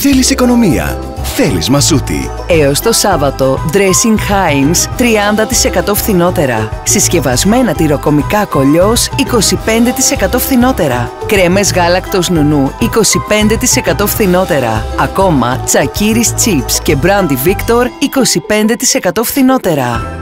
Θέλεις οικονομία. Θέλεις μασούτη. Έως το Σάββατο, Dressing Heinz 30% φθηνότερα. Συσκευασμένα τυροκομικά κολλιός 25% φθηνότερα. Κρέμες γάλακτος νουνού 25% φθηνότερα. Ακόμα, τσακίρις chips και brandy Victor 25% φθηνότερα.